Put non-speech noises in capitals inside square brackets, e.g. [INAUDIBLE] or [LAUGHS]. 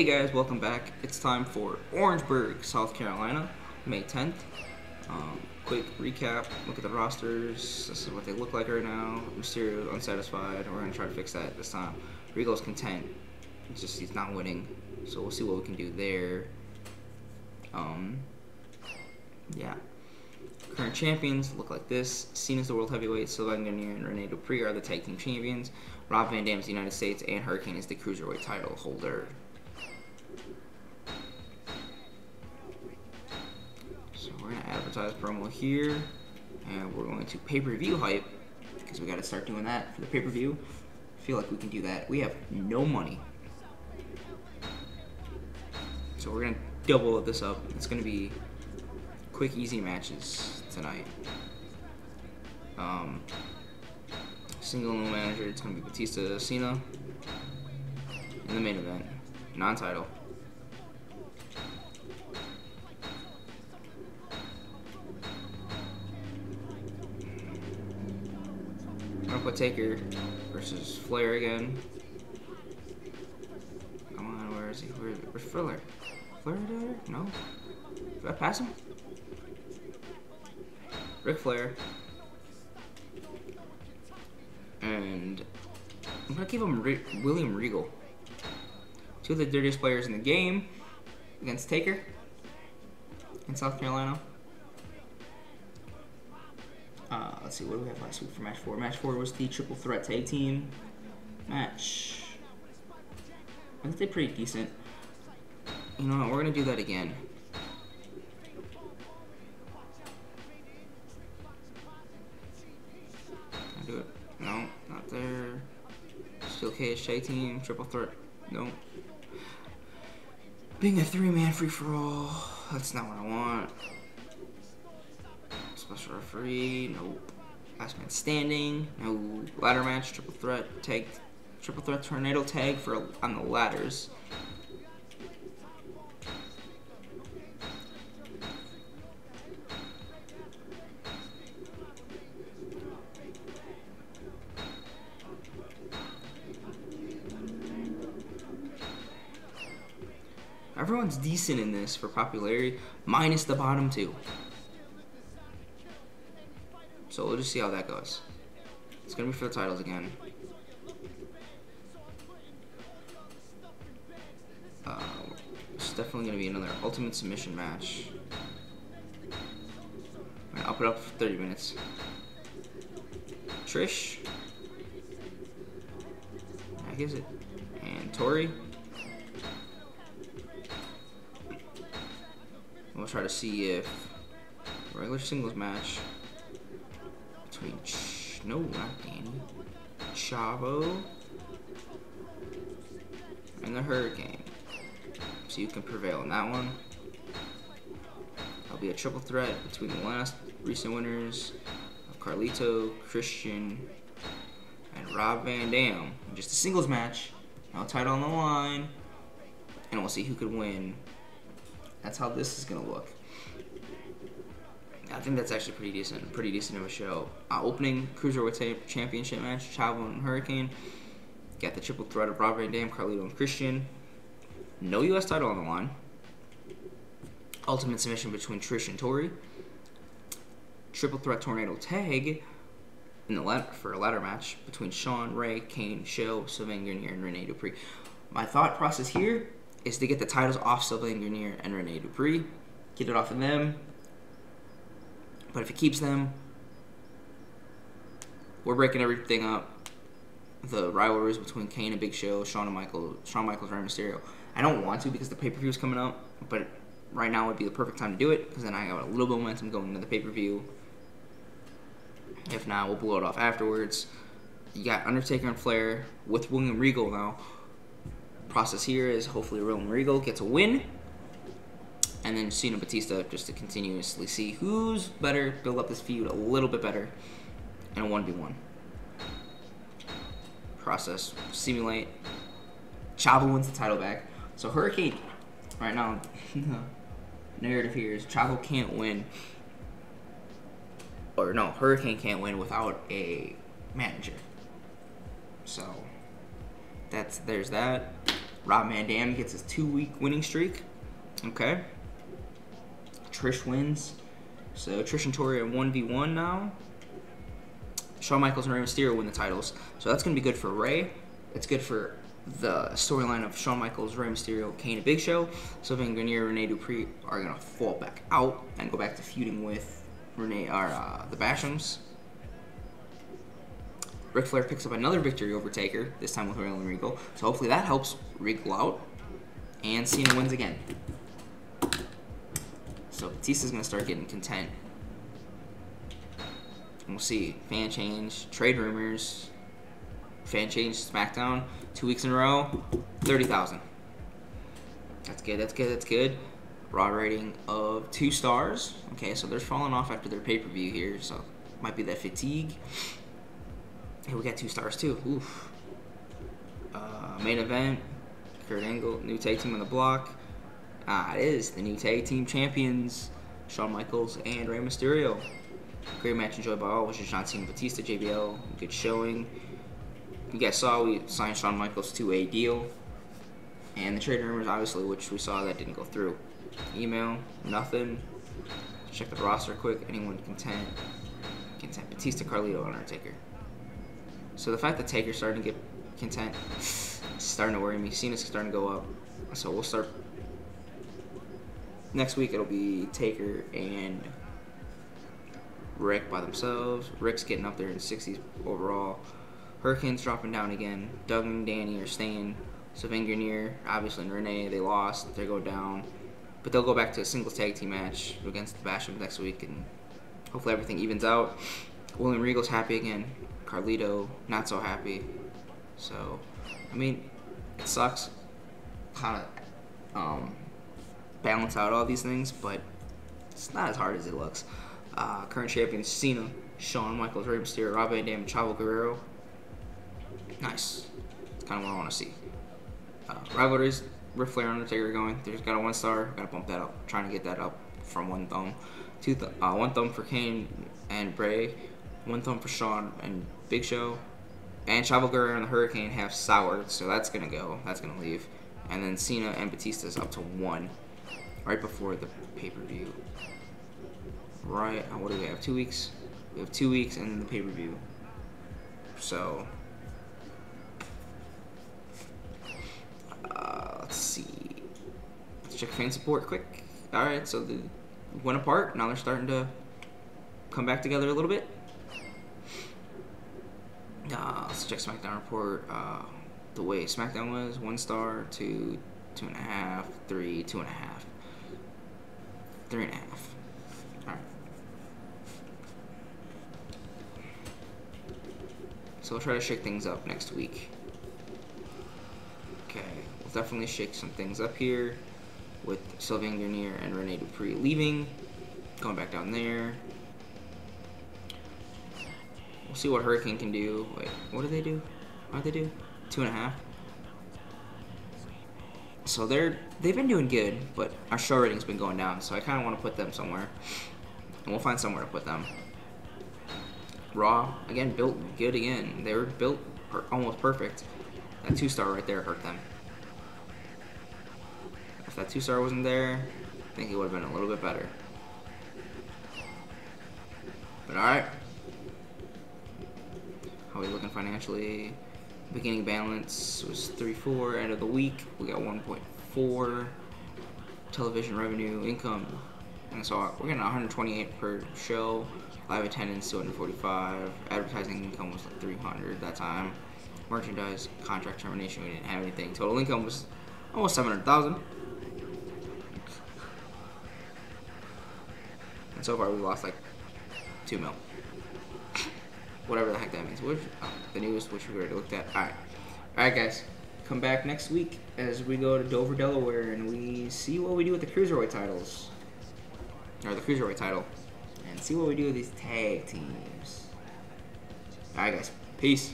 Hey guys, welcome back. It's time for Orangeburg, South Carolina, May 10th. Um, quick recap, look at the rosters. This is what they look like right now. Mysterio unsatisfied. We're going to try to fix that this time. Regal's content. It's just he's not winning. So we'll see what we can do there. Um, yeah. Current champions look like this. Cena's the world heavyweight. Sylvain Grenier and Rene Dupree are the tag team champions. Rob Van Dam is the United States, and Hurricane is the cruiserweight title holder. Advertise promo here, and we're going to pay-per-view hype because we got to start doing that for the pay-per-view. I feel like we can do that. We have no money, so we're gonna double this up. It's gonna be quick, easy matches tonight. Um, single no manager, it's gonna be Batista Cena in the main event, non-title. Taker versus Flair again. Come on, where is he? Where, where's Flair? Flair there? No? Did I pass him? Ric Flair. And I'm gonna give him Re William Regal. Two of the dirtiest players in the game against Taker in South Carolina. Let's see, what do we have last week for match four? Match four was the triple threat tag team match. I think they're pretty decent. You know what, we're gonna do that again. Can I do it? No, not there. Still KSJ team, triple threat. No. Being a three-man free-for-all. That's not what I want. Special referee. Nope. Last man standing. No ladder match. Triple threat tag. Triple threat tornado tag for on the ladders. Everyone's decent in this for popularity, minus the bottom two. So we'll just see how that goes. It's gonna be for the titles again. Uh, it's definitely gonna be another ultimate submission match. I'll gonna up for 30 minutes. Trish. I guess it. And Tori. We'll try to see if regular singles match no not Danny Chavo and the Hurricane. So you can prevail in that one. That'll be a triple threat between the last recent winners of Carlito, Christian, and Rob Van Dam. Just a singles match, no title on the line, and we'll see who could win that's how this is gonna look. I think that's actually pretty decent. Pretty decent of a show. Uh, opening Cruiserweight Championship match, Chavo and Hurricane. Got the triple threat of Rob Van Dam, Carlito, and Christian. No U.S. title on the line. Ultimate submission between Trish and Tori. Triple threat tornado tag in the ladder, for a ladder match between Shawn, Rey, Kane, Show, Sylvain Grenier, and Rene Dupree. My thought process here is to get the titles off Sylvain Grenier and Rene Dupree. Get it off of them. But if it keeps them, we're breaking everything up. The rivalries between Kane and Big Show, Shawn and Michael, Shawn Michaels, Rey Mysterio. I don't want to because the pay per view is coming up, but right now would be the perfect time to do it because then I got a little momentum going into the pay per view. If not, we'll blow it off afterwards. You got Undertaker and Flair with William Regal now process here is hopefully William Regal gets a win. And then Cena Batista just to continuously see who's better, build up this feud a little bit better in a 1v1. Process, simulate. Chavo wins the title back. So Hurricane, right now, the [LAUGHS] narrative here is Chavo can't win. Or no, Hurricane can't win without a manager. So that's there's that. Rob Van Dam gets his two week winning streak. Okay. Trish wins. So Trish and Tori are 1v1 now. Shawn Michaels and Rey Mysterio win the titles. So that's going to be good for Rey. It's good for the storyline of Shawn Michaels, Rey Mysterio, Kane, and Big Show. Sylvain Grenier, Rene Dupree are going to fall back out and go back to feuding with Rene, or uh, the Bashams. Ric Flair picks up another victory over Taker, this time with Royal and Regal. So hopefully that helps Regal out. And Cena wins again. So Batista's going to start getting content. We'll see. Fan change, trade rumors, fan change, SmackDown, two weeks in a row, 30,000. That's good, that's good, that's good. Raw rating of two stars. Okay, so they're falling off after their pay-per-view here, so might be that fatigue. Hey, we got two stars too. Oof. Uh, main event, Kurt Angle, new tag team on the block. Ah, it is the new tag team champions, Shawn Michaels and Rey Mysterio. Great match enjoyed by all, which is John Cena Batista, JBL. Good showing. You guys saw we signed Shawn Michaels to a deal. And the trade rumors, obviously, which we saw that didn't go through. Email, nothing. Check the roster quick. Anyone content. Content. Batista, Carlito, Undertaker. So the fact that Taker's starting to get content [SIGHS] starting to worry me. Cena's starting to go up. So we'll start next week it'll be Taker and Ric by themselves. Ric's getting up there in 60s overall. Hurricane's dropping down again. Doug and Danny are staying. Sylvain Grenier, obviously, and Rene, they lost. They go down. But they'll go back to a single tag team match against the Basham next week, and hopefully everything evens out. William Regal's happy again. Carlito not so happy. So, I mean, it sucks. Kind of um, balance out all these things, but it's not as hard as it looks. Uh, current champions Cena, Shawn Michaels, Rey Mysterio, Rob Van Dam, Chavo Guerrero. Nice. It's kind of what I want to see. Uh, rivalries, Ric Flair Undertaker going. There's got a one star. Got to bump that up. Trying to get that up from one thumb. Two th- uh, one thumb for Kane and Rey. One thumb for Shawn and Big Show. And Chavo Guerrero and the Hurricane have soured, so that's gonna go. That's gonna leave. And then Cena and Batista's up to one, right before the pay per view. Right, uh, what do we have? Two weeks. We have two weeks and the pay per view. So, uh, let's see. Let's check fan support quick. All right, so they went apart. Now they're starting to come back together a little bit. Uh, let's check SmackDown report. Uh, the way SmackDown was one star, two, two and a half, three, two and a half, three and a half. All right. So we'll try to shake things up next week. Okay, we'll definitely shake some things up here with Sylvain Grenier and Rene Dupree leaving, going back down there. We'll see what Hurricane can do. Wait, what do they do? What do they do? Two and a half. So they're they've been doing good, but our show rating's been going down. So I kind of want to put them somewhere, and we'll find somewhere to put them. Raw again built good again. They were built per almost perfect. That two star right there hurt them. If that two star wasn't there, I think it would have been a little bit better. But all right. How are we looking financially? Beginning balance was 3.4. End of the week, we got 1.4. Television revenue, income, and so uh, we're getting 128 per show. Live attendance 245. Advertising income was like 300 that time. Merchandise, contract termination, we didn't have anything. Total income was almost 700,000. And so far we lost like two mil whatever the heck that means. Which, oh, the newest, which we already looked at. All right, all right, guys. Come back next week as we go to Dover, Delaware, and we see what we do with the cruiserweight titles, or the cruiserweight title, and see what we do with these tag teams. All right, guys. Peace.